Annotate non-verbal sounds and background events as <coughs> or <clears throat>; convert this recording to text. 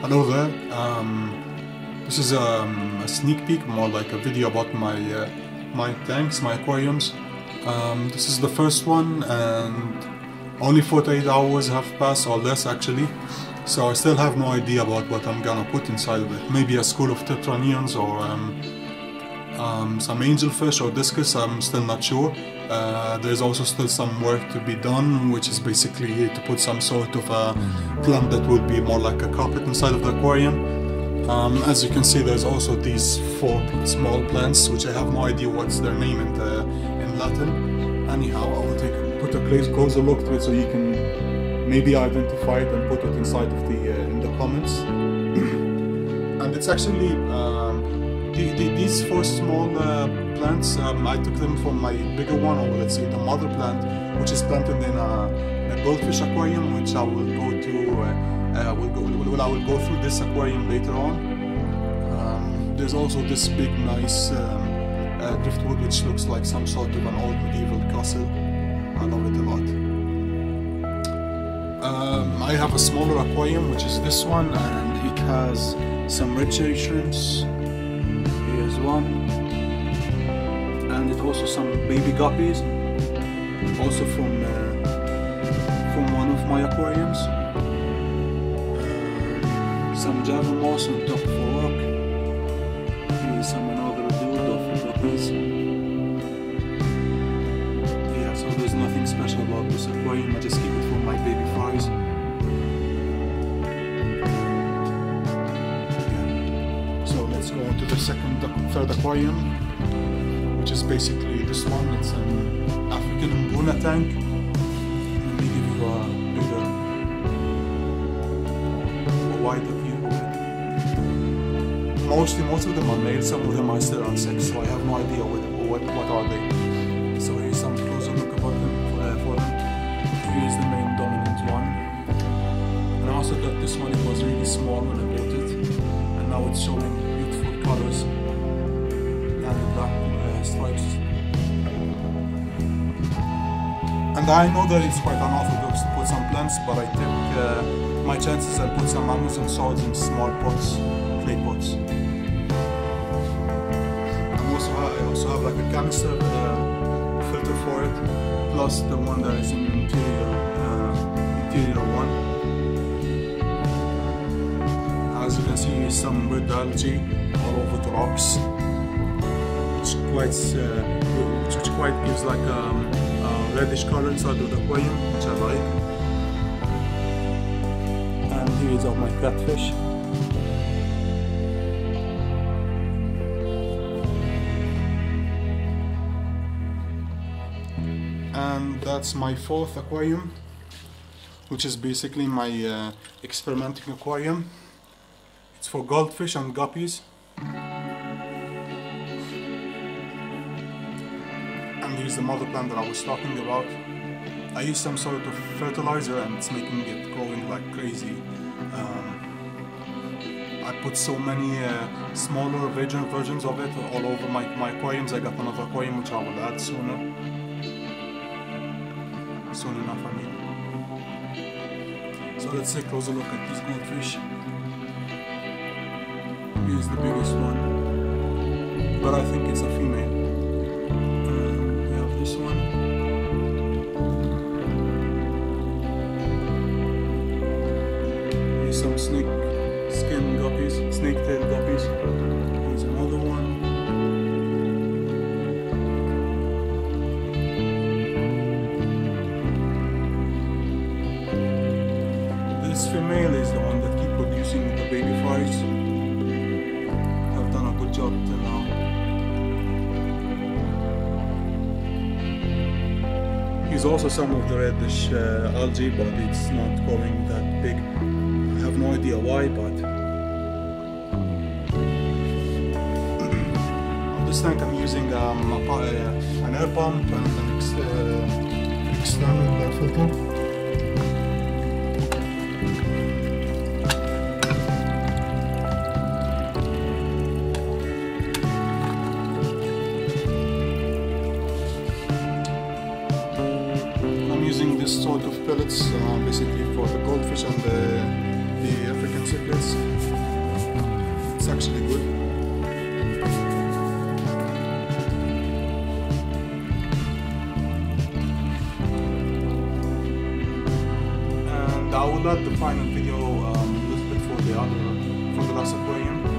Hello there. Um, this is um, a sneak peek, more like a video about my uh, my tanks, my aquariums. Um, this is the first one, and only 48 hours have passed, or less actually. So I still have no idea about what I'm gonna put inside of it. Maybe a school of tetraneons or um, some angelfish or discus. I'm still not sure. Uh, there's also still some work to be done, which is basically to put some sort of a plant that would be more like a carpet inside of the aquarium. Um, as you can see, there's also these four small plants, which I have no idea what's their name in, the, in Latin. Anyhow, I will take put a close- closer look to it so you can maybe identify it and put it inside of the uh, in the comments. <coughs> and it's actually um, the, the, these four small uh, plants. Um, I took them from my bigger one, or let's say the mother plant, which is planted in a, a goldfish aquarium, which I will go to. Uh, uh, will go, I will go through this aquarium later on. Um, there's also this big, nice um, uh, driftwood, which looks like some sort of an old medieval castle. I love it a lot. Um, I have a smaller aquarium, which is this one, and it has some red cherry shrimps. One, and it also some baby guppies, also from uh, from one of my aquariums. Some java moss on top of a rock. Here's some another dude of guppies. Yeah, so there's nothing special about this aquarium. I just keep it for my baby fries. To the second, third aquarium, which is basically this one. It's an African Mbuna tank. Let me give you a bigger, a wider view. Mostly, most of them are male. Some of them are still on sex, so I have no idea what what, what are they. So here's some closer look about them for, uh, for them. Here's the main dominant one. And I also got this one, it was really small when I bought it. And now it's showing and black uh. And I know that it's quite unorthodox to put some plants, but I took uh, my chances and put some Amazon swords in small pots, clay pots. I'm also, I also have like a canister uh, filter for it, plus the one that is in the interior, uh, interior one. As you can see, some red algae all over the rocks, which quite, uh, which, quite gives like um, a reddish color inside of the aquarium, which I like. And here is all my catfish. and that's my fourth aquarium which is basically my uh, experimenting aquarium it's for goldfish and guppies. And here's the mother plant that I was talking about. I used some sort of fertilizer and it's making it growing like crazy. Um, I put so many uh, smaller version versions of it all over my, my aquariums. I got another aquarium which I will add sooner. Soon enough, I mean. So let's take a closer look at these goldfish. Here's the biggest one, but I think it's a female. Uh, we have this one. Here's some snake skin guppies, snake tail guppies. Here's another one. This female is the one that keep producing the baby fries. Job also some of the reddish uh, algae, but it's not going that big. I have no idea why, but on <clears throat> this tank I'm using um, a, uh, an air pump and an ex- uh, external air filter. pellets uh, basically for the goldfish and the, the African cichlids. It's actually good. And I will add the final video um, a little bit for the other, for the last aquarium.